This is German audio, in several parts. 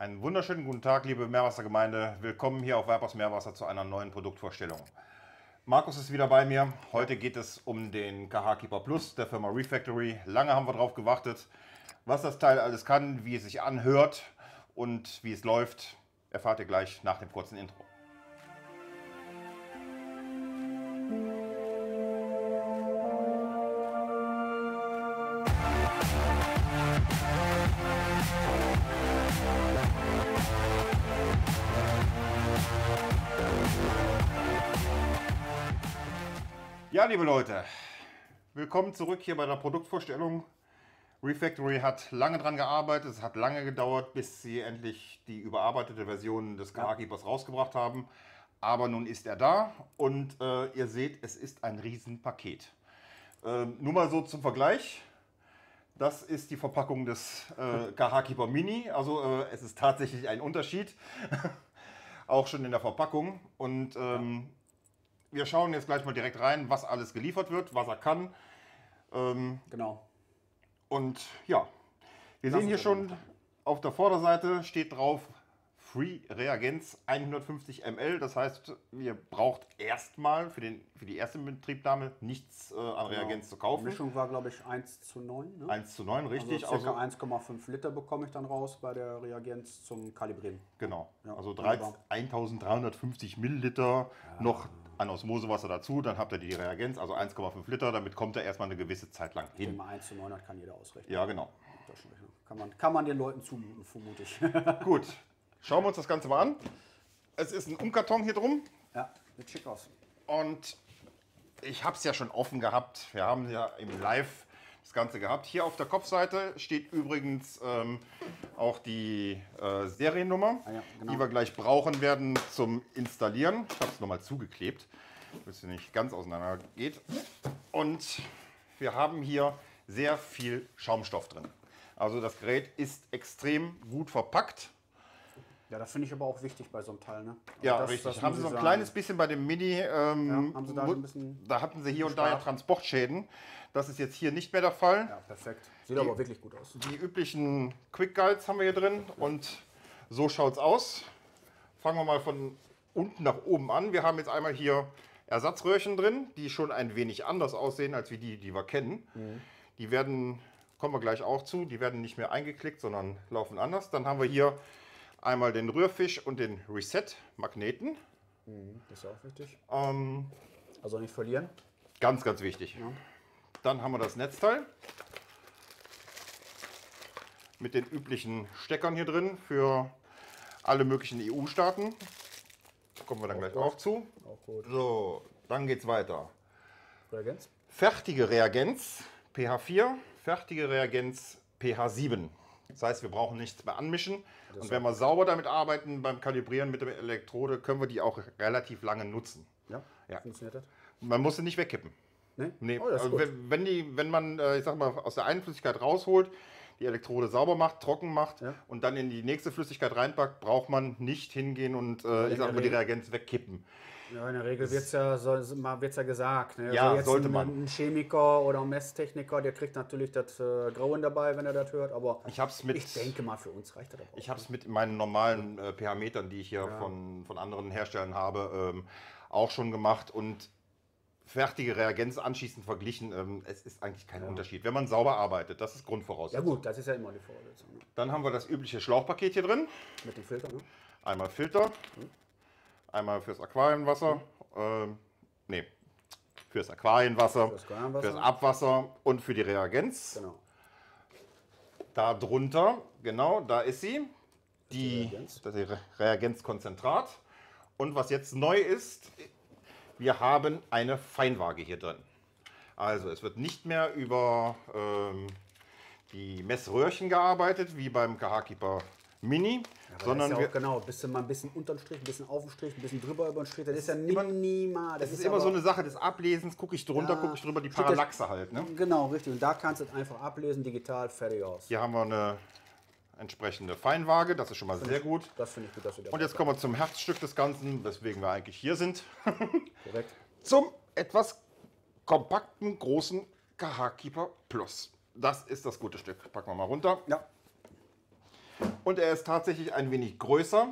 Einen wunderschönen guten Tag, liebe Meerwassergemeinde. Willkommen hier auf Weibers Meerwasser zu einer neuen Produktvorstellung. Markus ist wieder bei mir. Heute geht es um den KH Keeper Plus der Firma Refactory. Lange haben wir darauf gewartet. Was das Teil alles kann, wie es sich anhört und wie es läuft, erfahrt ihr gleich nach dem kurzen Intro. Liebe Leute, willkommen zurück hier bei der Produktvorstellung. Refactory hat lange dran gearbeitet, es hat lange gedauert, bis sie endlich die überarbeitete Version des KH-Keepers rausgebracht haben. Aber nun ist er da und äh, ihr seht, es ist ein Riesenpaket. Äh, nur mal so zum Vergleich. Das ist die Verpackung des äh, KH-Keeper Mini. Also äh, es ist tatsächlich ein Unterschied. Auch schon in der Verpackung. Und ähm, wir schauen jetzt gleich mal direkt rein, was alles geliefert wird, was er kann. Ähm, Genau. und ja, wir Lass sehen hier schon auf der Vorderseite steht drauf Free Reagenz 150 ml. Das heißt, ihr braucht erstmal für, den, für die erste Betriebnahme nichts äh, an Reagenz zu Die kaufen. Mischung war, glaube ich, 1 zu 9. Ne? 1 zu 9, richtig. Also Also, circa 1,5 Liter bekomme ich dann raus bei der Reagenz zum Kalibrieren. genau. Ja, also wunderbar. 13 1350 Milliliter noch an Osmosewasser dazu. Dann habt ihr die Reagenz, also 1,5 Liter. Damit kommt er erstmal eine gewisse Zeit lang hin. Thema 1 zu 9 hat kann jeder ausrechnen. Ja, genau. Kann man, kann man den Leuten zumuten, vermute ich. Gut, schauen wir uns das Ganze mal an. Es ist ein Umkarton hier drum. ja, sieht schick aus. Und ich habe es ja schon offen gehabt. Wir haben ja im Live das Ganze gehabt. Hier auf der Kopfseite steht übrigens ähm, auch die äh, Seriennummer, Ah ja, genau. die wir gleich brauchen werden zum Installieren. Ich habe es nochmal zugeklebt, damit es nicht ganz auseinander geht. Und wir haben hier sehr viel Schaumstoff drin. Also das Gerät ist extrem gut verpackt. Ja, das finde ich aber auch wichtig bei so einem Teil. Ne? Also Ja, das- richtig. das haben sie so ein sagen. kleines bisschen bei dem Mini. Ähm, Ja, haben sie da ein bisschen da hatten sie hier und da ja gespart. Transportschäden. Das ist jetzt hier nicht mehr der Fall. Ja, perfekt. Sieht aber wirklich gut aus. Die üblichen Quick Guides haben wir hier drin und so schaut es aus. Fangen wir mal von unten nach oben an. Wir haben jetzt einmal hier Ersatzröhrchen drin, die schon ein wenig anders aussehen als wie die, die wir kennen. Die werden, kommen wir gleich auch zu, die werden nicht mehr eingeklickt, sondern laufen anders. Dann haben wir hier einmal den Rührfisch und den Reset-Magneten. Das ist ja auch wichtig. Ähm, Also nicht verlieren. Ganz, ganz wichtig. Dann haben wir das Netzteil mit den üblichen Steckern hier drin für alle möglichen EU-Staaten. Kommen wir dann gleich auch zu. Auch gut. So, dann geht's weiter. Reagenz? Fertige Reagenz pH4, fertige Reagenz pH7. Das heißt, wir brauchen nichts mehr anmischen. Und wenn wir sauber damit arbeiten beim Kalibrieren mit der Elektrode, können wir die auch relativ lange nutzen. Ja? Ja. Funktioniert das? Man muss sie nicht wegkippen. Ne? Nee, Oh, das also wenn, die, wenn man, äh, ich sag mal, aus der einen Flüssigkeit rausholt, die Elektrode sauber macht, trocken macht Ja. und dann in die nächste Flüssigkeit reinpackt, braucht man nicht hingehen und äh, ich sag mal, die Reagenz wegkippen. Ja, in der Regel wird es ja, soll- mal wird's ja gesagt. Ne? Ja, jetzt sollte ein, man. Ein Chemiker oder ein Messtechniker, der kriegt natürlich das äh, Grauen dabei, wenn er das hört. Aber Ich hab's mit- ich denke mal, für uns reicht das auch. Ich habe es mit meinen normalen äh, pH-Metern, die ich hier von, von anderen Herstellern habe, ähm, auch schon gemacht und fertige Reagenz anschließend verglichen. Ähm, es ist eigentlich kein Unterschied. Wenn man sauber arbeitet, das ist ja Grundvoraussetzung. gut, das ist ja immer die Voraussetzung. Ne? Dann haben wir das übliche Schlauchpaket hier drin. Mit dem Filter. Ne? Einmal Filter, einmal fürs Aquarienwasser, ähm, nee, fürs Aquarienwasser, Fürs Aquarienwasser. fürs Abwasser und für die Reagenz. Genau. Da drunter, genau, da ist sie, die, Reagenz. das Re- Reagenzkonzentrat. Und was jetzt neu ist, wir haben eine Feinwaage hier drin. Also es wird nicht mehr über ähm, die Messröhrchen gearbeitet, wie beim KH Keeper Mini, Aber sondern das ist wir, ja genau, bist du mal ein bisschen unterm Strich, ein bisschen auf dem Strich, ein bisschen drüber über den Strich. Das ist ja immer- minimal. Das es ist immer so eine Sache des Ablesens, gucke ich drunter, Ja, gucke ich drüber, die das- Parallaxe halt. Ne? Genau, richtig. Und da kannst du es einfach ablesen, digital, fertig aus. Hier haben wir eine entsprechende Feinwaage, das ist schon mal sehr gut. Das finde ich gut, dass du das Und jetzt kommen wir zum Herzstück des Ganzen, weswegen wir eigentlich hier sind. korrekt. zum etwas kompakten, großen KH Keeper Plus. Das ist das gute Stück. Packen wir mal runter. Ja. Und er ist tatsächlich ein wenig größer.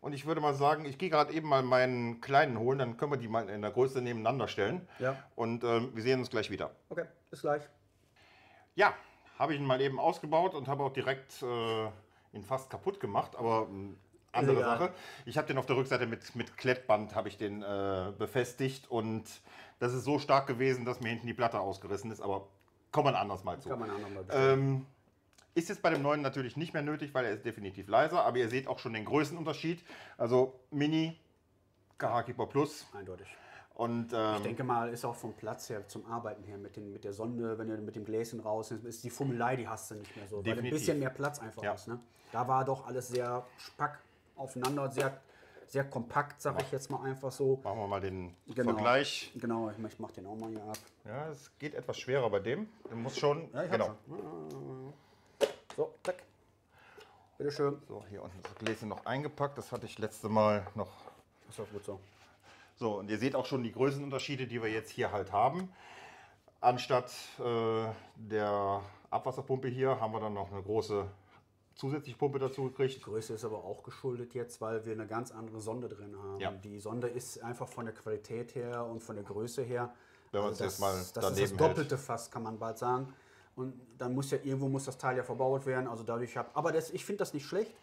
Und ich würde mal sagen, ich gehe gerade eben mal meinen kleinen holen, dann können wir die mal in der Größe nebeneinander stellen. Ja. Und ähm, wir sehen uns gleich wieder. Okay, bis gleich. Ja, habe ich ihn mal eben ausgebaut und habe auch direkt äh, ihn fast kaputt gemacht, aber ähm, andere egal. Sache. Ich habe den auf der Rückseite mit, mit Klettband habe ich den äh, befestigt und das ist so stark gewesen, dass mir hinten die Platte ausgerissen ist, aber kommen wir anders mal zu. Kann man anderen mal bestellen. Ähm, ist jetzt bei dem neuen natürlich nicht mehr nötig, weil er ist definitiv leiser, aber ihr seht auch schon den Größenunterschied. Also Mini, KH Keeper Plus Eindeutig. und ähm, Ich denke mal, ist auch vom Platz her zum Arbeiten her mit, den, mit der Sonde, wenn du mit dem Gläschen raus ist, ist die Fummelei, die hast du nicht mehr so. Weil du ein Definitiv. bisschen mehr Platz einfach Ja. hast. Ne? Da war doch alles sehr spack aufeinander, sehr, sehr kompakt, sag ich jetzt mal einfach so. machen wir mal den Genau. Vergleich. Genau, ich, ich mach den auch mal hier ab. Ja, es geht etwas schwerer bei dem. Du musst schon. Ja, genau. schon. So, zack. Bitteschön. So, hier unten das Gläschen noch eingepackt. Das hatte ich letzte Mal noch. Ist doch gut so. So, und ihr seht auch schon die Größenunterschiede, die wir jetzt hier halt haben. Anstatt äh, der Abwasserpumpe hier haben wir dann noch eine große zusätzliche Pumpe dazu Die gekriegt. Größe ist aber auch geschuldet jetzt, weil wir eine ganz andere Sonde drin haben. Ja. Die Sonde ist einfach von der Qualität her und von der Größe her. Wenn man es das, jetzt mal das ist daneben das hält. Doppelte fast, kann man bald sagen. Und dann muss ja irgendwo muss das Teil ja verbaut werden. Also dadurch hab, aber das, ich finde das nicht schlecht.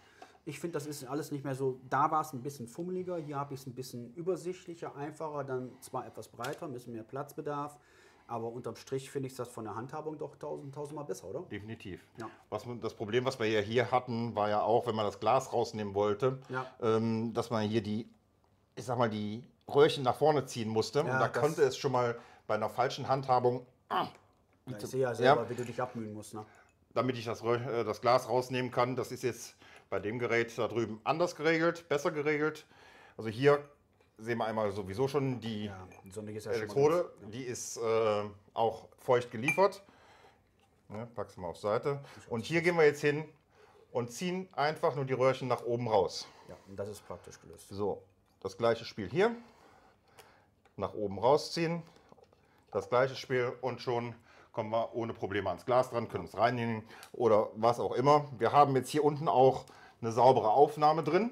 Ich finde, das ist alles nicht mehr so. Da war es ein bisschen fummeliger, hier habe ich es ein bisschen übersichtlicher, einfacher, dann zwar etwas breiter, ein bisschen mehr Platzbedarf. Aber unterm Strich finde ich das von der Handhabung doch tausend, tausendmal besser, oder? Definitiv. Ja. Was, das Problem, was wir ja hier hatten, war ja auch, wenn man das Glas rausnehmen wollte, Ja. ähm, dass man hier die, ich sag mal, die Röhrchen nach vorne ziehen musste. und da konnte es schon mal bei einer falschen Handhabung, ah, Ja, ich sehe ja selber, Ja. wie du dich abmühen musst. Ne? damit ich das, äh, das Glas rausnehmen kann, das ist jetzt bei dem Gerät da drüben anders geregelt, besser geregelt. Also hier sehen wir einmal sowieso schon die Ja, die Sonde ist ja schon mal Elektrode, die ist äh, auch feucht geliefert. Ne, pack's mal auf Seite. Und hier gehen wir jetzt hin und ziehen einfach nur die Röhrchen nach oben raus. Ja, und das ist praktisch gelöst. So, das gleiche Spiel hier. Nach oben rausziehen. Das gleiche Spiel und schon kommen wir ohne Probleme ans Glas dran, können es reinnehmen oder was auch immer. Wir haben jetzt hier unten auch eine saubere Aufnahme drin.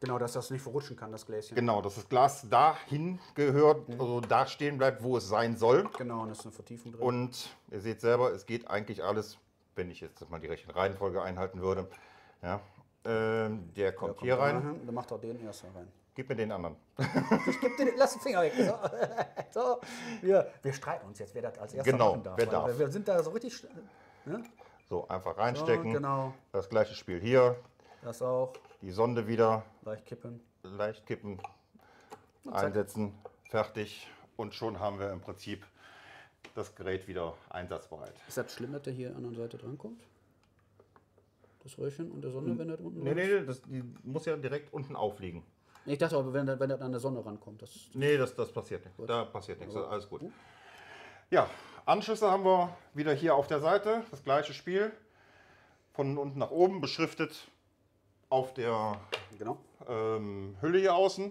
Genau, dass das nicht verrutschen kann, das Gläschen. Genau, dass das Glas dahin gehört, also da stehen bleibt, wo es sein soll. Genau, und es ist eine Vertiefung drin. Und ihr seht selber, es geht eigentlich alles, wenn ich jetzt mal die rechte Reihenfolge einhalten würde. Ja, ähm, der kommt hier rein. Aha, Dann macht er den erst rein. Gib mir den anderen. Ich geb dir den, lass den Finger weg. So. so. Wir, wir streiten uns jetzt, wer das als erster Genau, machen darf. wer darf. Wir, wir sind da so richtig. Ne? So, einfach So, reinstecken. genau, Das gleiche Spiel hier. das auch. Die Sonde wieder Leicht kippen. leicht kippen, einsetzen, fertig. Und schon haben wir im Prinzip das Gerät wieder einsatzbereit. Ist das schlimm, dass der hier an der Seite drankommt? Das Röhrchen und der Sonne, wenn das unten Nee, nee, nee, das die muss ja direkt unten aufliegen. Ich dachte aber, wenn, das- wenn das an der Sonne rankommt. Das, Nee, das, das passiert nicht. Da passiert nichts. Alles gut. Ja, Anschlüsse haben wir wieder hier auf der Seite. Das gleiche Spiel. Von unten nach oben beschriftet auf der genau. ähm, Hülle hier außen.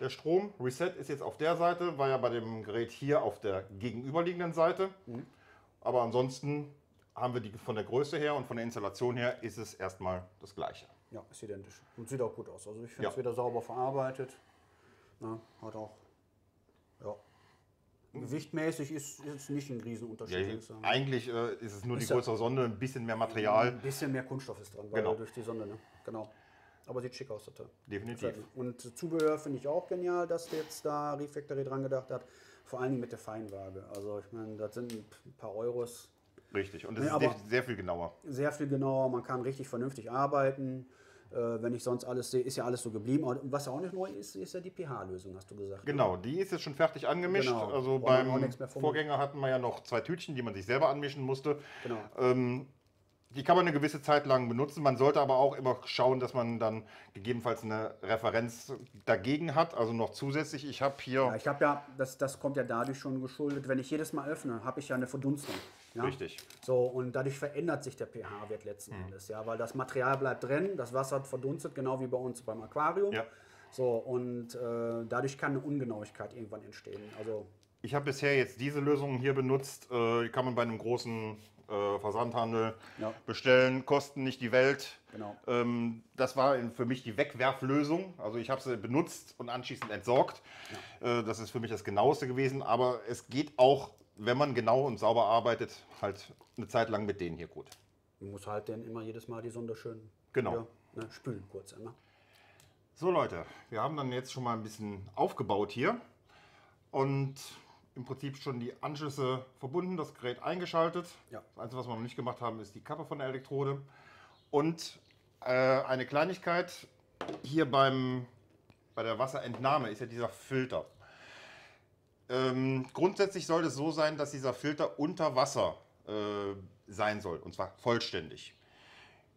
Der Strom. Reset ist jetzt auf der Seite, war ja bei dem Gerät hier auf der gegenüberliegenden Seite. Aber ansonsten haben wir die von der Größe her und von der Installation her ist es erstmal das gleiche. Ja, ist identisch. Und sieht auch gut aus. Also ich finde Ja. es wieder sauber verarbeitet. Na, hat auch. Ja. Gewichtmäßig ist ist nicht ein Riesenunterschied, Ja, eigentlich äh, ist es nur Ist die ja- größere Sonde, ein bisschen mehr Material. Ein bisschen mehr Kunststoff ist dran, weil Genau. durch die Sonde, ne? Genau. Aber sieht schick aus, der Teil. Definitiv. Und Zubehör finde ich auch genial, dass jetzt da Refactory dran gedacht hat. Vor allen Dingen mit der Feinwaage. Also ich meine, das sind ein paar Euros. Richtig. Und es Nee, ist sehr viel genauer. Sehr viel genauer, man kann richtig vernünftig arbeiten. Äh, wenn ich sonst alles sehe, ist ja alles so geblieben. Und was ja auch nicht neu ist, ist ja die pH-Lösung, hast du gesagt. Genau, die ist jetzt schon fertig angemischt. Genau. Also beim Vorgänger hatten wir ja noch zwei Tütchen, die man sich selber anmischen musste. Genau. Ähm, die kann man eine gewisse Zeit lang benutzen. Man sollte aber auch immer schauen, dass man dann gegebenenfalls eine Referenz dagegen hat. Also noch zusätzlich. Ich habe hier. Ja, ich habe ja, das, das kommt ja dadurch schon geschuldet, wenn ich jedes Mal öffne, habe ich ja eine Verdunstung. Ja? Richtig. So, und dadurch verändert sich der pH-Wert letzten Mhm. Endes, ja, weil das Material bleibt drin, das Wasser verdunstet, genau wie bei uns beim Aquarium. Ja. So, und äh, dadurch kann eine Ungenauigkeit irgendwann entstehen. Also, Ich habe bisher jetzt diese Lösung hier benutzt. Äh, die kann man bei einem großen äh, Versandhandel, Ja. bestellen, kosten nicht die Welt. Genau. Ähm, das war für mich die Wegwerflösung. Also ich habe sie benutzt und anschließend entsorgt. Äh, das ist für mich das Genaueste gewesen. Aber es geht auch, wenn man genau und sauber arbeitet, halt eine Zeit lang mit denen hier gut. Du musst halt dann immer jedes Mal die Sonde schön Genau. wieder, ne, spülen kurz immer. So Leute, wir haben dann jetzt schon mal ein bisschen aufgebaut hier und im Prinzip schon die Anschlüsse verbunden, das Gerät eingeschaltet. Ja. Das Einzige, was wir noch nicht gemacht haben, ist die Kappe von der Elektrode. Und äh, eine Kleinigkeit hier beim, bei der Wasserentnahme ist ja dieser Filter. Ähm, grundsätzlich soll es so sein, dass dieser Filter unter Wasser äh, sein soll, und zwar vollständig.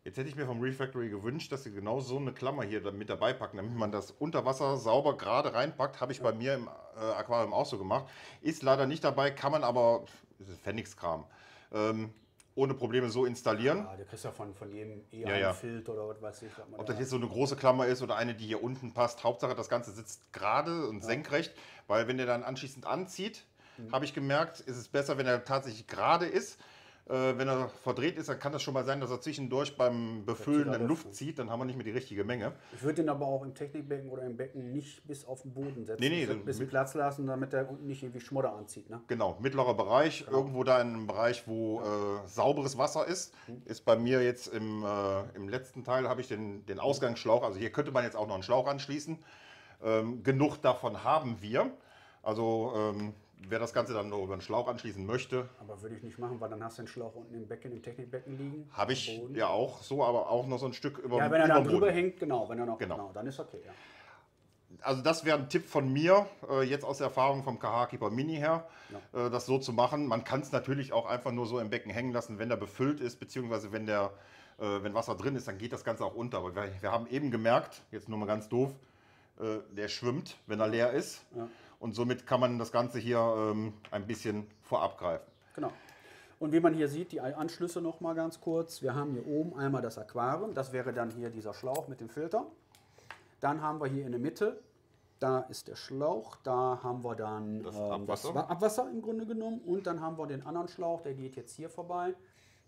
Jetzt hätte ich mir vom Refactory gewünscht, dass sie genau so eine Klammer hier mit dabei packen, damit man das unter Wasser sauber gerade reinpackt. Habe ich bei mir im äh, Aquarium auch so gemacht. Ist leider nicht dabei, kann man aber, ist Pfennigskram, ähm, ohne Probleme so installieren. Ja, du kriegst ja von, von jedem eh Ja, ja. Filter oder was weiß ich. Ob da das jetzt so eine große Klammer ist oder eine, die hier unten passt. Hauptsache, das Ganze sitzt gerade und senkrecht, weil wenn der dann anschließend anzieht, Mhm. habe ich gemerkt, ist es besser, wenn er tatsächlich gerade ist. Äh, wenn er verdreht ist, dann kann das schon mal sein, dass er zwischendurch beim Befüllen da dann Luft, zieht, dann haben wir nicht mehr die richtige Menge. Ich würde den aber auch im Technikbecken oder im Becken nicht bis auf den Boden setzen. Nee, nee, dann ein bisschen Platz lassen, damit der unten nicht irgendwie Schmodder anzieht. Ne? Genau, mittlerer Bereich, irgendwo da in einem Bereich, wo äh, sauberes Wasser ist, ist bei mir jetzt im, äh, im letzten Teil habe ich den, den Ausgangsschlauch, also hier könnte man jetzt auch noch einen Schlauch anschließen. Ähm, genug davon haben wir. Also ähm, wer das Ganze dann nur über einen Schlauch anschließen möchte, Aber würde ich nicht machen, weil dann hast du den Schlauch unten im Becken, im Technikbecken liegen. habe ich ja auch so, aber auch noch so ein Stück über Ja, wenn er da drüber hängt, genau, wenn er noch, Genau. genau, dann ist okay. Ja. Also das wäre ein Tipp von mir, äh, jetzt aus der Erfahrung vom KH Keeper Mini her, äh, das so zu machen. Man kann es natürlich auch einfach nur so im Becken hängen lassen, wenn der befüllt ist, beziehungsweise wenn, der, äh, wenn Wasser drin ist, dann geht das Ganze auch unter. Aber wir, wir haben eben gemerkt, jetzt nur mal ganz doof, äh, der schwimmt, wenn er leer ist. Und somit kann man das Ganze hier ähm, ein bisschen vorab greifen. Genau. Und wie man hier sieht, die Anschlüsse noch mal ganz kurz. Wir haben hier oben einmal das Aquarium, das wäre dann hier dieser Schlauch mit dem Filter. Dann haben wir hier in der Mitte, da ist der Schlauch, da haben wir dann Das ähm, Abwasser. das Abwasser im Grunde genommen und dann haben wir den anderen Schlauch, der geht jetzt hier vorbei.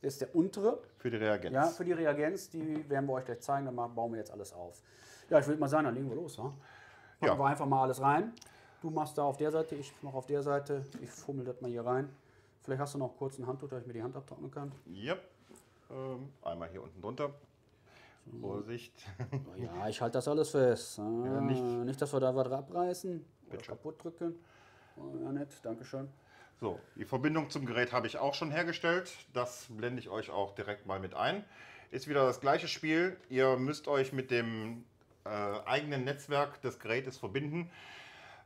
Das ist der untere, Für die Reagenz. ja, für die Reagenz, die werden wir euch gleich zeigen, dann bauen wir jetzt alles auf. Ja, ich würde mal sagen, dann legen wir los. Wa? Machen Ja. wir einfach mal alles rein. Du machst da auf der Seite, ich mache auf der Seite. Ich fummel das mal hier rein. Vielleicht hast du noch kurz ein Handtuch, dass ich mir die Hand abtrocknen kann. Yep. Ähm, einmal hier unten drunter. Vorsicht. Ja, ich halte das alles fest. Ah, nicht- nicht. dass wir da was abreißen oder Bitte schön. kaputt drücken. Oh, ja, nett, Dankeschön. So, die Verbindung zum Gerät habe ich auch schon hergestellt. Das blende ich euch auch direkt mal mit ein. Ist wieder das gleiche Spiel. Ihr müsst euch mit dem äh, eigenen Netzwerk des Gerätes verbinden.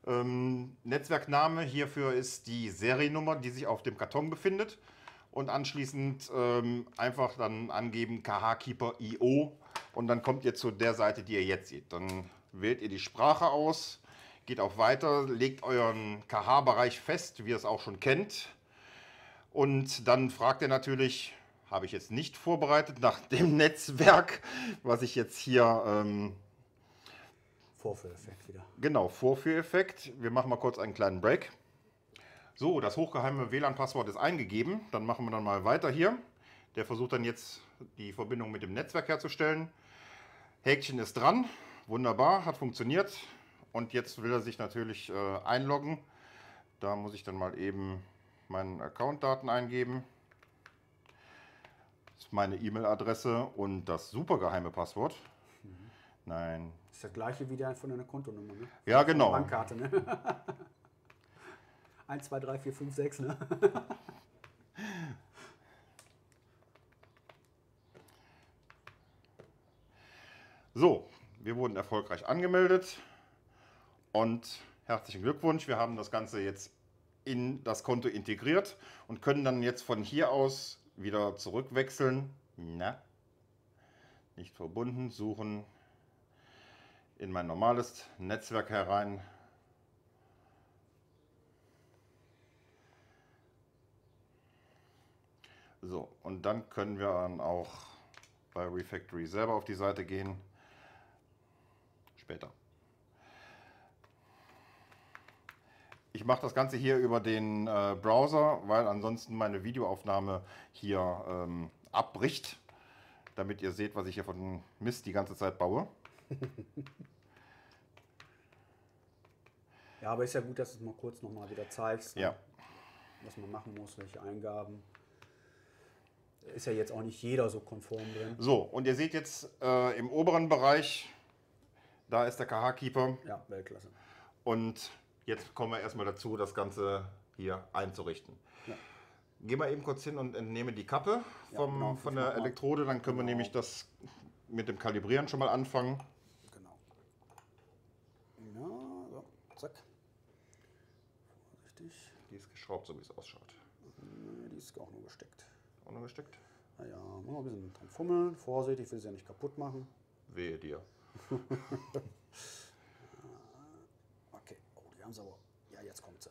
Ähm, Netzwerkname hierfür ist die Seriennummer, die sich auf dem Karton befindet. Und anschließend ähm, einfach dann angeben KH Keeper IO und dann kommt ihr zu der Seite, die ihr jetzt seht. Dann wählt ihr die Sprache aus, geht auf Weiter, legt euren KH-Bereich fest, wie ihr es auch schon kennt. Und dann fragt ihr natürlich, habe ich jetzt nicht vorbereitet, nach dem Netzwerk, was ich jetzt hier, ähm, Vorführeffekt wieder. genau, Vorführeffekt. Wir machen mal kurz einen kleinen Break. So, das hochgeheime WLAN-Passwort ist eingegeben. Dann machen wir dann mal weiter hier. Der versucht dann jetzt die Verbindung mit dem Netzwerk herzustellen. Häkchen ist dran. Wunderbar, hat funktioniert. Und jetzt will er sich natürlich äh, einloggen. Da muss ich dann mal eben meine Accountdaten eingeben. Das ist meine E-Mail-Adresse und das supergeheime Passwort. Nein. Ist das gleiche wie der von deiner Kontonummer, ne? Ja, genau. Bankkarte, ne? 1, 2, 3, 4, 5, 6, ne? So, wir wurden erfolgreich angemeldet und herzlichen Glückwunsch. Wir haben das Ganze jetzt in das Konto integriert und können dann jetzt von hier aus wieder zurückwechseln. Na, nicht verbunden, suchen in mein normales Netzwerk herein. So, und dann können wir dann auch bei Refactory selber auf die Seite gehen. Später. Ich mache das Ganze hier über den äh, Browser, weil ansonsten meine Videoaufnahme hier ähm, abbricht, damit ihr seht, was ich hier von Mist die ganze Zeit baue. Ja, aber ist ja gut, dass du es mal kurz nochmal wieder zeigst, ne? Ja. was man machen muss, welche Eingaben. Ist ja jetzt auch nicht jeder so konform drin. So, und ihr seht jetzt äh, im oberen Bereich, da ist der KH-Keeper. Ja, Weltklasse. Und jetzt kommen wir erstmal dazu, das Ganze hier einzurichten. Ja. Gehen wir eben kurz hin und entnehmen die Kappe Ja, vom, genau, von der mal. Elektrode. Dann können wir Genau. nämlich das mit dem Kalibrieren schon mal anfangen. Genau. Ja, so, zack. Vorsichtig. Die ist geschraubt, so wie es ausschaut. Nee, Die ist auch nur gesteckt. Auch noch gesteckt? Naja, mal ein bisschen dran fummeln. Vorsichtig, ich will sie ja nicht kaputt machen. Wehe dir. Okay. Oh, die haben sie aber. Ja, jetzt kommt sie.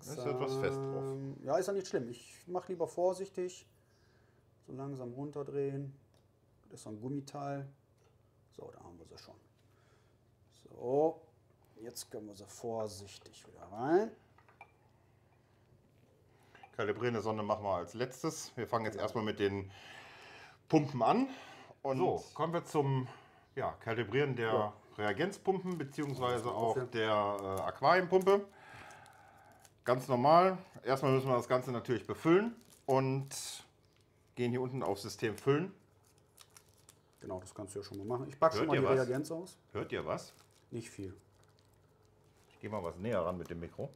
Ist etwas fest drauf. Ja, ist ja nicht schlimm. Ich mache lieber vorsichtig. So langsam runterdrehen. Das ist so ein Gummiteil. So, da haben wir sie schon. So, jetzt können wir sie vorsichtig wieder rein. Kalibrierende Sonde machen wir als letztes. Wir fangen jetzt erstmal mit den Pumpen an. Und so, kommen wir zum ja, Kalibrieren der Ja. Reagenzpumpen beziehungsweise auch der äh, Aquarienpumpe. Ganz normal. Erstmal müssen wir das Ganze natürlich befüllen und gehen hier unten auf System füllen. Genau, das kannst du ja schon mal machen. Ich packe schon mal die was? Reagenz aus. Hört ihr was? Nicht viel. Ich gehe mal was näher ran mit dem Mikro.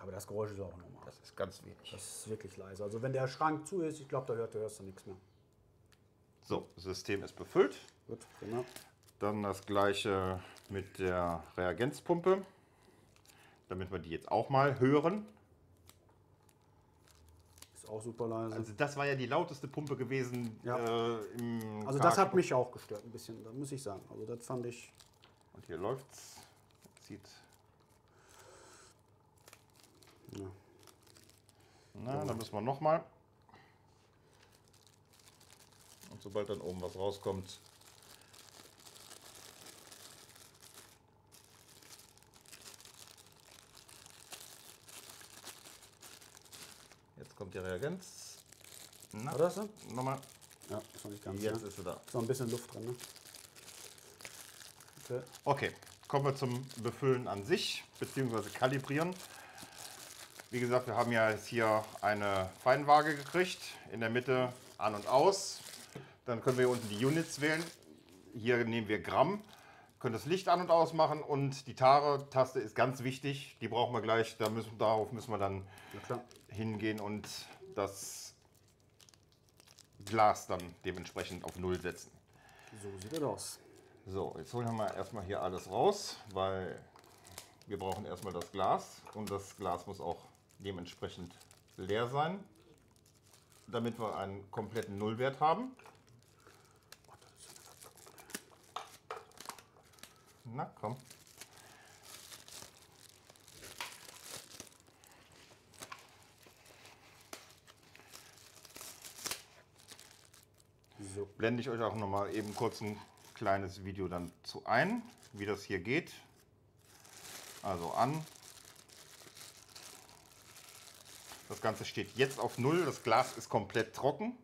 Aber das Geräusch ist auch normal. Das ist ganz wenig. Das ist wirklich leise. Also wenn der Schrank zu ist, ich glaube, da hört, da hörst du nichts mehr. So, System ist befüllt. Gut, genau. Dann das gleiche mit der Reagenzpumpe, damit wir die jetzt auch mal hören. Ist auch super leise. Also das war ja die lauteste Pumpe gewesen Ja. äh, im Also das hat mich auch gestört ein bisschen, da muss ich sagen. Also das fand ich. Und hier läuft's. Sieht. Ja. Na, dann müssen wir noch mal. Und sobald dann oben was rauskommt. Jetzt kommt die Reagenz. Na, das so? nochmal. Ja, ist noch nicht ganz. Jetzt ne? ist sie da. Noch ein bisschen Luft drin, ne? Okay. Okay, kommen wir zum Befüllen an sich, beziehungsweise Kalibrieren. Wie gesagt, wir haben ja jetzt hier eine Feinwaage gekriegt, in der Mitte an und aus. Dann können wir hier unten die Units wählen. Hier nehmen wir Gramm, können das Licht an und aus machen und die Tare-Taste ist ganz wichtig. Die brauchen wir gleich, da müssen, darauf müssen wir dann hingehen und das Glas dann dementsprechend auf Null setzen. So sieht das aus. So, jetzt holen wir mal erstmal hier alles raus, weil wir brauchen erstmal das Glas und das Glas muss auch dementsprechend leer sein, damit wir einen kompletten Nullwert haben. Na komm. So. Blende ich euch auch noch mal eben kurz ein kleines Video dann zu ein, wie das hier geht. Also an. Das Ganze steht jetzt auf Null, das Glas ist komplett trocken.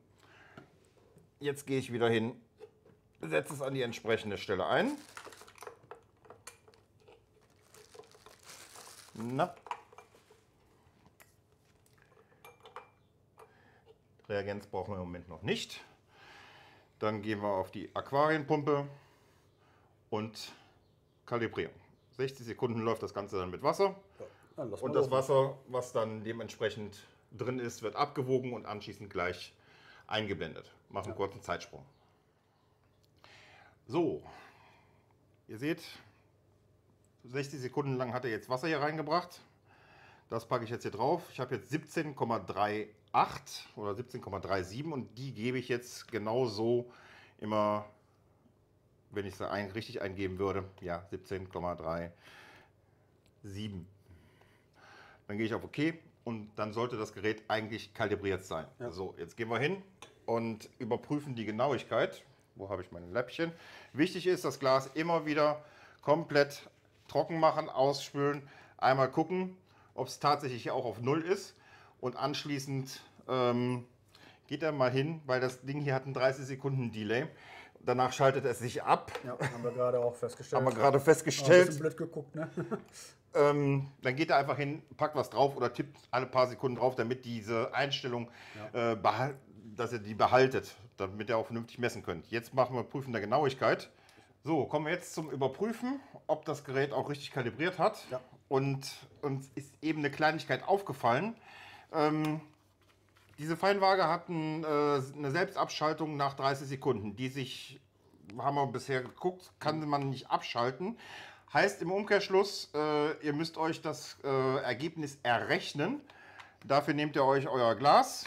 Jetzt gehe ich wieder hin, setze es an die entsprechende Stelle ein. Na. Reagenz brauchen wir im Moment noch nicht. Dann gehen wir auf die Aquarienpumpe und kalibrieren. 60 Sekunden läuft das Ganze dann mit Wasser. Ja, dann lass Und das. Wasser, was dann dementsprechend drin ist, wird abgewogen und anschließend gleich eingeblendet. Machen einen kurzen Zeitsprung. So, ihr seht, 60 Sekunden lang hat er jetzt Wasser hier reingebracht. Das packe ich jetzt hier drauf. Ich habe jetzt 17,38 oder 17,37 und die gebe ich jetzt genau so immer, wenn ich sie ein, richtig eingeben würde, ja, 17,37. Dann gehe ich auf OK und dann sollte das Gerät eigentlich kalibriert sein. Ja. So, jetzt gehen wir hin und überprüfen die Genauigkeit. Wo habe ich mein Läppchen? Wichtig ist, das Glas immer wieder komplett trocken machen, ausspülen. Einmal gucken, ob es tatsächlich auch auf Null ist und anschließend ähm, geht er mal hin, weil das Ding hier hat einen 30 Sekunden Delay. Danach schaltet es sich ab. Ja, haben wir gerade auch festgestellt. Haben wir gerade Auch ein festgestellt. bisschen blöd geguckt, ne? Ähm, dann geht er einfach hin, packt was drauf oder tippt alle paar Sekunden drauf, damit diese Einstellung, äh, behal- dass ihr die behaltet, damit ihr auch vernünftig messen könnt. Jetzt machen wir Prüfen der Genauigkeit. So, kommen wir jetzt zum Überprüfen, ob das Gerät auch richtig kalibriert hat. Ja. Und uns ist eben eine Kleinigkeit aufgefallen. Ähm, diese Feinwaage hat ein, äh, eine Selbstabschaltung nach 30 Sekunden, die sich, haben wir bisher geguckt, kann man nicht abschalten. Heißt im Umkehrschluss, äh, ihr müsst euch das äh, Ergebnis errechnen. Dafür nehmt ihr euch euer Glas,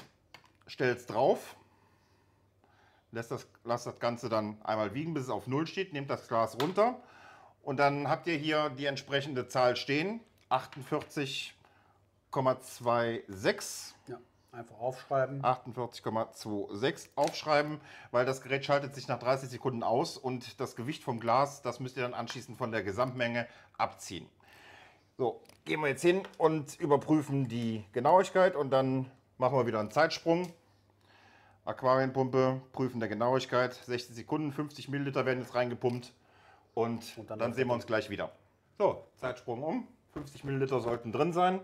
stellt es drauf, lässt das, lasst das Ganze dann einmal wiegen, bis es auf Null steht, nehmt das Glas runter und dann habt ihr hier die entsprechende Zahl stehen, 48,26. Einfach aufschreiben. 48,26 aufschreiben, weil das Gerät schaltet sich nach 30 Sekunden aus und das Gewicht vom Glas, das müsst ihr dann anschließend von der Gesamtmenge abziehen. So, gehen wir jetzt hin und überprüfen die Genauigkeit und dann machen wir wieder einen Zeitsprung. Aquarienpumpe, prüfen der Genauigkeit, 60 Sekunden, 50 Milliliter werden jetzt reingepumpt und, Und dann dann, sehen wir uns gleich wieder. So, Zeitsprung um, 50 Milliliter sollten drin sein.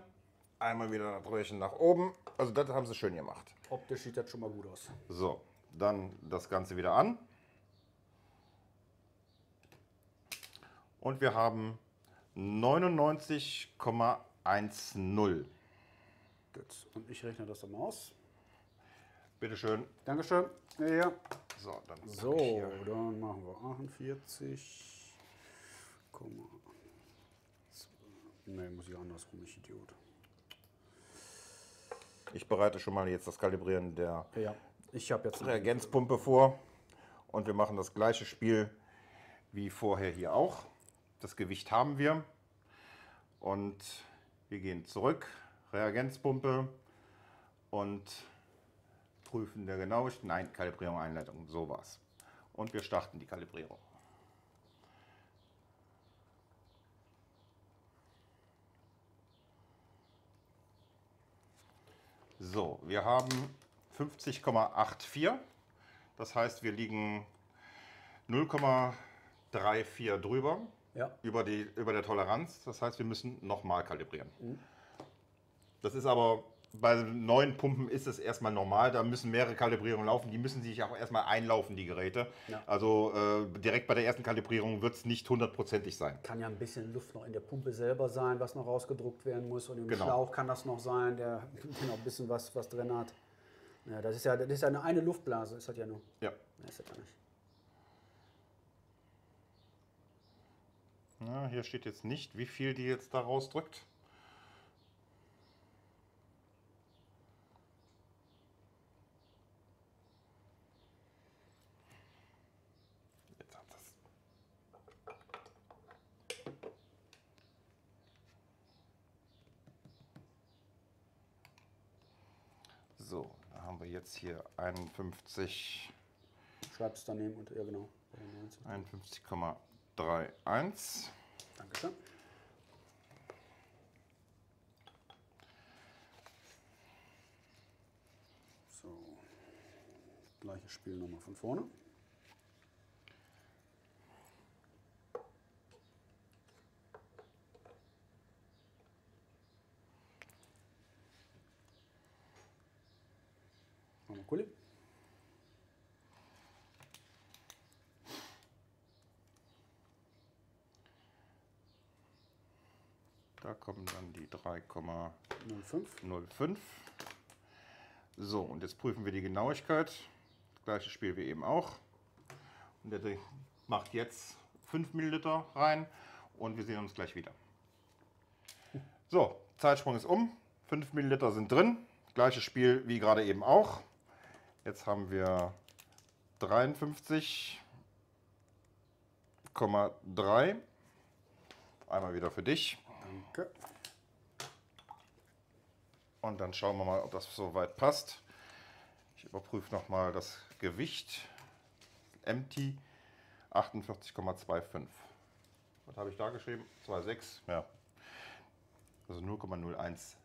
Einmal wieder das Röhrchen nach oben. Also das haben sie schön gemacht. Optisch sieht das schon mal gut aus. So, dann das Ganze wieder an. Und wir haben 99,10. Gut. Und ich rechne das dann mal aus. Bitte schön. Dankeschön. Ja. So, dann So, dann machen wir 48. Komma. Ne, muss ich andersrum, ich Idiot. Ich bereite schon mal jetzt das Kalibrieren der Ja, ich jetzt Reagenzpumpe vor. Und wir machen das gleiche Spiel wie vorher hier auch. Das Gewicht haben wir. Und wir gehen zurück, Reagenzpumpe und prüfen der Genauigkeit. Nein, Kalibrierung, Einleitung, sowas. Und wir starten die Kalibrierung. So, wir haben 50,84. Das heißt, wir liegen 0,34 drüber Ja, über, die, über der Toleranz. Das heißt, wir müssen nochmal kalibrieren. Das ist aber bei neuen Pumpen ist es erstmal normal. Da müssen mehrere Kalibrierungen laufen. Die müssen sich auch erstmal einlaufen, die Geräte. Ja. Also äh, direkt bei der ersten Kalibrierung wird es nicht hundertprozentig sein. kann ja ein bisschen Luft noch in der Pumpe selber sein, was noch rausgedruckt werden muss. Und im Genau. Schlauch kann das noch sein, der noch ein bisschen was, was drin hat. Ja, das ist ja, das ist ja eine, eine Luftblase, ist das ja nur. Ja. Ja, ist das ja nicht. Ja, hier steht jetzt nicht, wie viel die jetzt da rausdrückt. Jetzt hat das. So, da haben wir jetzt hier 51. Schreibst es daneben und ja genau. bei der 19. 51,31. Dankeschön. So. Gleiches Spiel nochmal von vorne. Kuli. Da kommen dann die 3,05. 05. So, und jetzt prüfen wir die Genauigkeit. Gleiches Spiel wie eben auch. Und der macht jetzt 5 Milliliter rein und wir sehen uns gleich wieder. So, Zeitsprung ist um. 5 Milliliter sind drin. Gleiches Spiel wie gerade eben auch. Jetzt haben wir 53,3. Einmal wieder für dich. Danke. Und dann schauen wir mal, ob das soweit passt. Ich überprüfe nochmal das Gewicht. Empty 48,25. Was habe ich da geschrieben? 2,6. Ja. Also 0,01.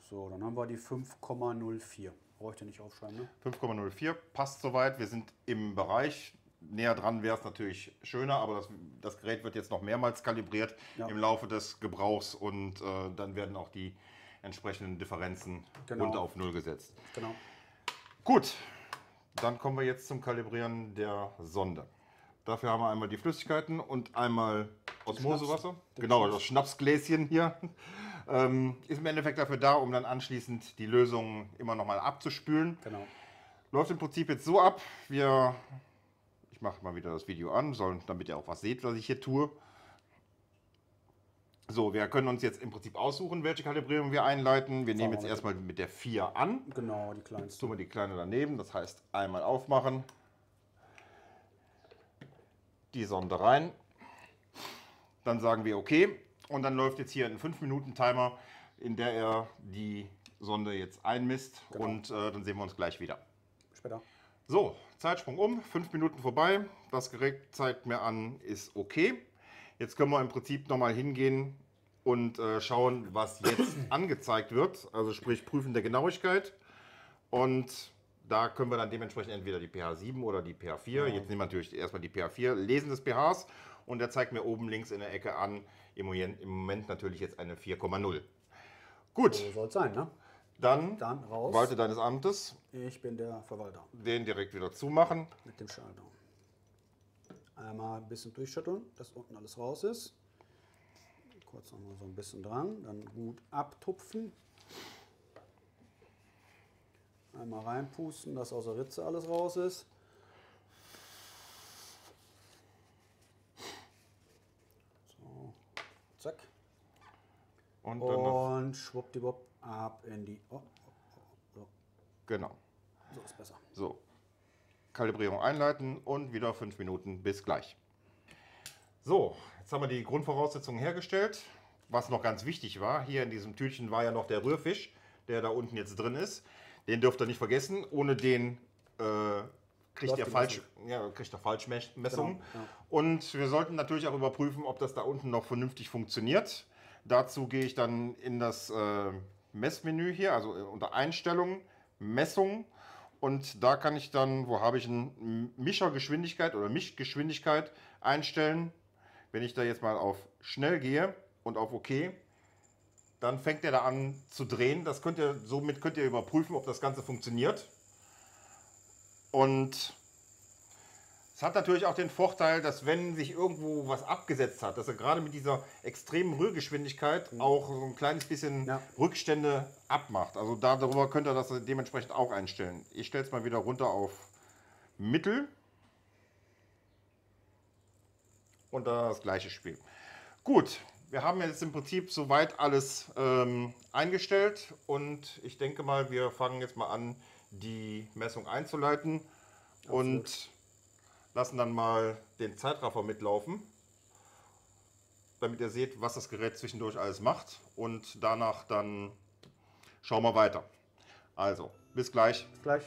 So, dann haben wir die 5,04. Bräuchte nicht aufschreiben, ne? 5,04 passt soweit. Wir sind im Bereich. Näher dran wäre es natürlich schöner, aber das, das Gerät wird jetzt noch mehrmals kalibriert Ja. im Laufe des Gebrauchs und äh, dann werden auch die entsprechenden Differenzen Genau. runter auf Null gesetzt. Genau. Gut, dann kommen wir jetzt zum Kalibrieren der Sonde. Dafür haben wir einmal die Flüssigkeiten und einmal Osmosewasser. Genau, das Schnapsgläschen hier. Ähm, ist im Endeffekt dafür da, um dann anschließend die Lösung immer nochmal abzuspülen. Genau. Läuft im Prinzip jetzt so ab, wir, ich mache mal wieder das Video an, soll, damit ihr auch was seht, was ich hier tue. So, wir können uns jetzt im Prinzip aussuchen, welche Kalibrierung wir einleiten. Wir nehmen jetzt erstmal mit der 4 an. Genau, die kleinste. Tun wir die kleine daneben, das heißt einmal aufmachen, die Sonde rein, dann sagen wir okay und dann läuft jetzt hier ein 5-Minuten-Timer, in der er die Sonde jetzt einmisst Genau. und äh, dann sehen wir uns gleich wieder. Später. So, Zeitsprung um, 5 Minuten vorbei, das Gerät zeigt mir an, ist okay. Jetzt können wir im Prinzip nochmal hingehen und äh, schauen, was jetzt angezeigt wird, also sprich Prüfen der Genauigkeit. Und da können wir dann dementsprechend entweder die pH 7 oder die pH 4. Jetzt nehmen wir natürlich erstmal die pH 4, lesen des pHs und der zeigt mir oben links in der Ecke an, im Moment, im Moment natürlich jetzt eine 4,0. Gut, So soll es sein, ne? dann, Dann raus. Walte deines Amtes, Ich bin der Verwalter den direkt wieder zumachen. mit dem Schalter. Einmal ein bisschen durchschütteln, dass unten alles raus ist. Kurz noch mal so ein bisschen dran, dann gut abtupfen. Einmal reinpusten, dass aus der Ritze alles raus ist. So, zack. Und dann Und schwuppdiwupp ab in die. Oh, oh, oh, genau. so ist besser. So, Kalibrierung einleiten und wieder fünf Minuten. Bis gleich. So, jetzt haben wir die Grundvoraussetzungen hergestellt. Was noch ganz wichtig war, hier in diesem Tütchen war ja noch der Rührfisch, der da unten jetzt drin ist. Den dürft ihr nicht vergessen. Ohne den äh, kriegt, ihr falsch, ja, kriegt ihr Falschmessungen. Genau, ja. Und wir sollten natürlich auch überprüfen, ob das da unten noch vernünftig funktioniert. Dazu gehe ich dann in das äh, Messmenü hier, also äh, unter Einstellungen, Messung. Und da kann ich dann, wo habe ich eine Mischergeschwindigkeit oder Mischgeschwindigkeit einstellen. Wenn ich da jetzt mal auf Schnell gehe und auf OK, dann fängt er da an zu drehen. Das könnt ihr, somit könnt ihr überprüfen, ob das Ganze funktioniert. Und es hat natürlich auch den Vorteil, dass wenn sich irgendwo was abgesetzt hat, dass er gerade mit dieser extremen Rührgeschwindigkeit auch so ein kleines bisschen Ja. Rückstände abmacht. Also da, darüber könnt ihr das dementsprechend auch einstellen. Ich stelle es mal wieder runter auf Mittel. Und da das gleiche Spiel. Gut, wir haben jetzt im Prinzip soweit alles ähm, eingestellt und ich denke mal, wir fangen jetzt mal an, die Messung einzuleiten und lassen dann mal den Zeitraffer mitlaufen, damit ihr seht, was das Gerät zwischendurch alles macht und danach dann schauen wir weiter. Also, bis gleich. Bis gleich.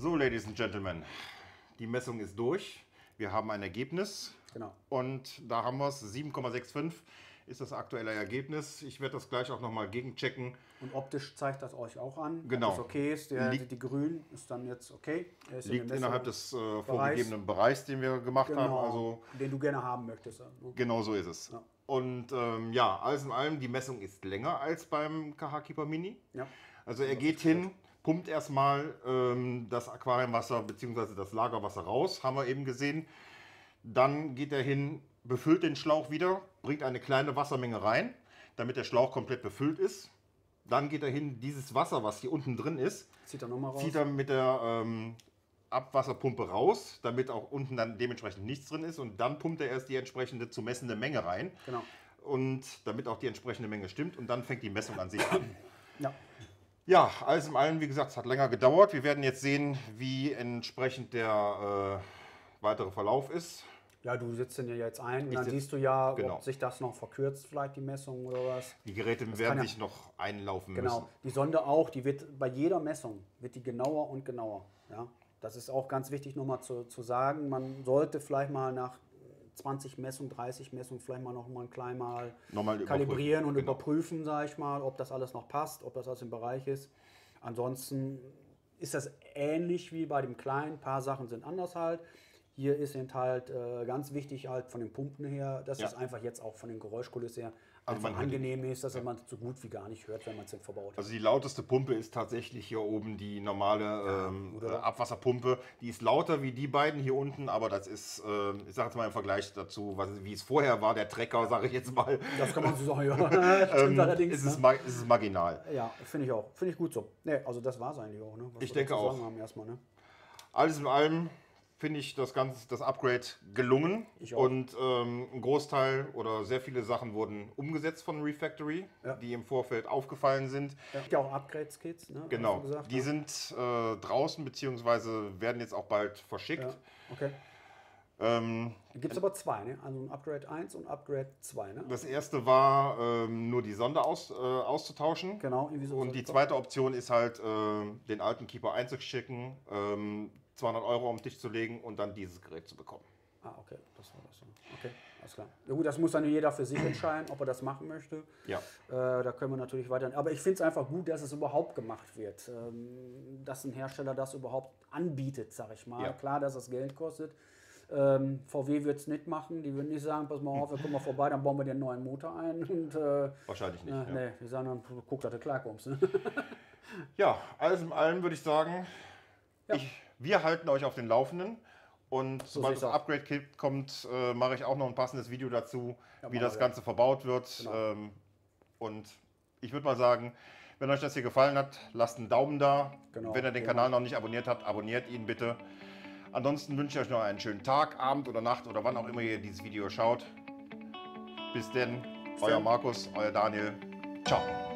So, Ladies and Gentlemen, die Messung ist durch. Wir haben ein Ergebnis Genau. und da haben wir es 7,65 ist das aktuelle Ergebnis. Ich werde das gleich auch nochmal gegenchecken. Und optisch zeigt das euch auch an. Genau. Ob das okay ist. Der, Liegt- die, die Grün ist dann jetzt okay. Ist in Liegt der innerhalb des äh, vorgegebenen Bereichs, den wir gemacht haben. genau, Also den du gerne haben möchtest. Ne? genau so ist es. Ja. Und ähm, ja, alles in allem, die Messung ist länger als beim KH Keeper Mini. Ja. Also er geht hin, pumpt erstmal ähm, das Aquariumwasser bzw. das Lagerwasser raus, haben wir eben gesehen. Dann geht er hin, befüllt den Schlauch wieder, bringt eine kleine Wassermenge rein, damit der Schlauch komplett befüllt ist. Dann geht er hin, dieses Wasser, was hier unten drin ist, Zieht er nochmal raus. zieht er mit der ähm, Abwasserpumpe raus, damit auch unten dann dementsprechend nichts drin ist. Und dann pumpt er erst die entsprechende zu messende Menge rein. Genau. Und damit auch die entsprechende Menge stimmt. Und dann fängt die Messung an sich an. Ja. Ja, alles in allem, wie gesagt, es hat länger gedauert. Wir werden jetzt sehen, wie entsprechend der äh, weitere Verlauf ist. ja, du sitzt den ja jetzt ein und Ich dann sitz- siehst du ja, genau. ob sich das noch verkürzt, vielleicht die Messung oder was. Die Geräte kann werden ja- sich noch einlaufen Genau, müssen. die Sonde auch, die wird bei jeder Messung, wird die genauer und genauer. Ja? Das ist auch ganz wichtig nochmal zu, zu sagen. Man sollte vielleicht mal nach 20 Messungen, 30 Messungen vielleicht mal noch mal ein klein mal Nochmal kalibrieren überprüfen, und genau. überprüfen, sage ich mal, ob das alles noch passt, ob das alles im Bereich ist. Ansonsten ist das ähnlich wie bei dem kleinen. Ein paar Sachen sind anders halt. Hier ist eben halt äh, ganz wichtig halt von den Pumpen her, dass Ja. es einfach jetzt auch von den Geräuschkulisse her Also angenehm ist, dass man so gut wie gar nicht hört, wenn man es verbaut hat. Also die lauteste Pumpe ist tatsächlich hier oben die normale ähm, oder? äh, Abwasserpumpe. Die ist lauter wie die beiden hier unten, aber das ist, ähm, ich sage jetzt mal im Vergleich dazu, was, wie es vorher war, der Trecker, sage ich jetzt mal, Das kann man so sagen, ja. Stimmt ähm, allerdings. ist, es ne? ist es marginal. Ja, finde ich auch. Finde ich gut so. Nee, also das war es eigentlich auch, ne? Was Ich denke auch. Haben erstmal, ne? Alles in allem finde ich das ganze das Upgrade gelungen Ich auch. und ähm, ein Großteil oder sehr viele Sachen wurden umgesetzt von Refactory, Ja. die im Vorfeld aufgefallen sind. Ja, gibt ja auch Upgrades-Kits, ne? Genau, gesagt, die ne? sind äh, draußen beziehungsweise werden jetzt auch bald verschickt. Ja, okay. Ähm, Gibt es aber zwei, ne? Also ein Upgrade 1 und Upgrade 2, ne? das erste war ähm, nur die Sonde aus, äh, auszutauschen. Genau, irgendwie so. Und die zweite Option ist halt, äh, den alten Keeper einzuschicken, ähm, 200 Euro auf den Tisch zu legen und dann dieses Gerät zu bekommen. Ah, okay, das war das so. Okay, alles klar. Ja gut, das muss dann jeder für sich entscheiden, ob er das machen möchte. Ja. Äh, da können wir natürlich weiter. Aber ich finde es einfach gut, dass es überhaupt gemacht wird. Ähm, dass ein Hersteller das überhaupt anbietet, sag ich mal. Ja. Klar, dass es Geld kostet. Ähm, VW wird es nicht machen. Die würden nicht sagen, pass mal auf, wir kommen mal vorbei, dann bauen wir einen neuen Motor ein. Und, äh, Wahrscheinlich nicht. äh, ja. Nee, die sagen dann, guck, dass du klarkommst. Ne? Ja, alles in allem würde ich sagen, Ja. ich, wir halten euch auf den Laufenden. Und sobald sieht's das aus. Upgrade-Kit kommt, äh, mache ich auch noch ein passendes Video dazu, Ja, wie das wir. Ganze verbaut wird. Genau. Ähm, und ich würde mal sagen, wenn euch das hier gefallen hat, lasst einen Daumen da. Genau, wenn ihr den genau. Kanal noch nicht abonniert habt, abonniert ihn bitte. Ansonsten wünsche ich euch noch einen schönen Tag, Abend oder Nacht oder wann auch immer ihr dieses Video schaut. Bis denn, euer dann. Markus, euer Daniel. Ciao.